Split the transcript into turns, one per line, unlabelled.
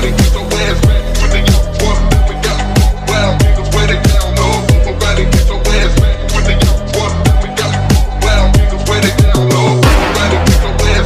better keep your.